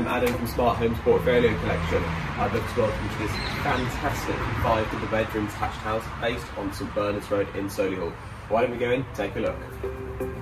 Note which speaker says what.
Speaker 1: I'm Adam from Smart Homes Portfolio Collection. I'd like to welcome you to this fantastic five double bedroom detached house based on St Bernard's Road in Solihull. Why don't we go in, take a look.